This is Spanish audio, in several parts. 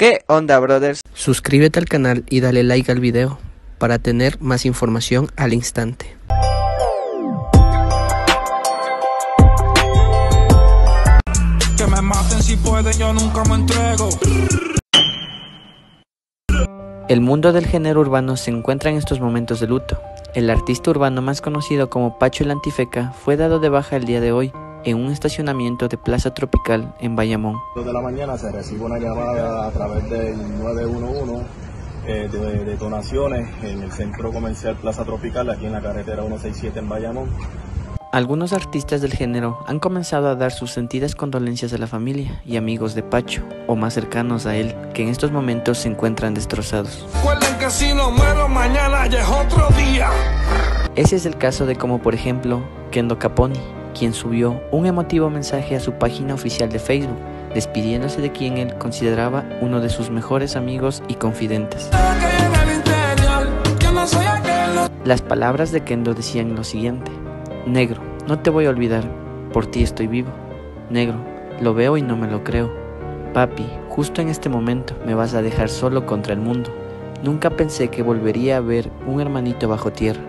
¿Qué onda, brothers? Suscríbete al canal y dale like al video para tener más información al instante. Que me maten si pueden, yo nunca me entrego. El mundo del género urbano se encuentra en estos momentos de luto. El artista urbano más conocido como Pacho el Antifeca fue dado de baja el día de hoy en un estacionamiento de Plaza Tropical en Bayamón. de la mañana se recibe una llamada a través del 911 eh, de detonaciones en el centro comercial Plaza Tropical, aquí en la carretera 167 en Bayamón. Algunos artistas del género han comenzado a dar sus sentidas condolencias a la familia y amigos de Pacho, o más cercanos a él, que en estos momentos se encuentran destrozados. Recuerden que si no muero mañana ya es otro día. Ese es el caso de como por ejemplo Kendo Caponi, quien subió un emotivo mensaje a su página oficial de Facebook, despidiéndose de quien él consideraba uno de sus mejores amigos y confidentes. Las palabras de Kendo decían lo siguiente, Negro, no te voy a olvidar, por ti estoy vivo. Negro, lo veo y no me lo creo. Papi, justo en este momento me vas a dejar solo contra el mundo. Nunca pensé que volvería a ver un hermanito bajo tierra.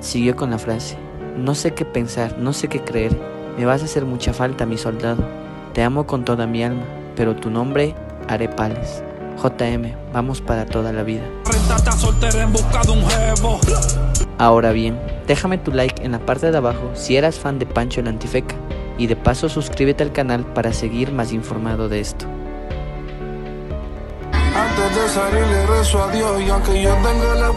Siguió con la frase, no sé qué pensar, no sé qué creer. Me vas a hacer mucha falta, mi soldado. Te amo con toda mi alma, pero tu nombre haré pales. JM, vamos para toda la vida. Ahora bien, déjame tu like en la parte de abajo si eras fan de Pancho el Antifeca y de paso suscríbete al canal para seguir más informado de esto. Antes de salir le rezo a Dios y aunque yo tenga la